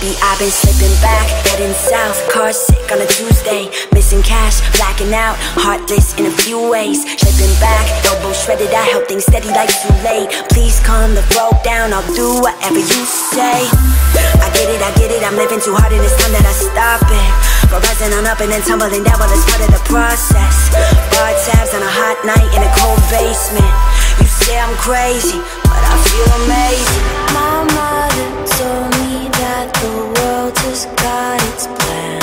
Heading south, car sick on a Tuesday. Missing cash, blacking out, heartless in a few ways. Slipping back, elbow shredded, I held things steady like too late. Please calm the broke down, I'll do whatever you say. I get it, I get it, I'm living too hard and it's time that I stop it. For rising on up and then tumbling down, well, it's part of the process. Bar tabs on a hot night in a cold basement. You say I'm crazy, but I feel amazing. My its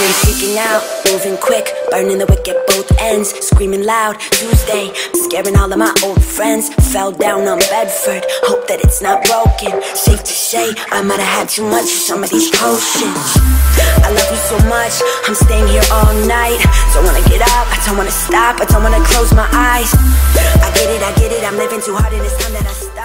been freaking out, moving quick, burning the wick at both ends, screaming loud. Tuesday, scaring all of my old friends. Fell down on Bedford, hope that it's not broken. Safe to say, I might have had too much of some of these potions. I love you so much, I'm staying here all night. Don't wanna get up, I don't wanna stop, I don't wanna close my eyes. I get it, I get it, I'm living too hard and it's time that I stop.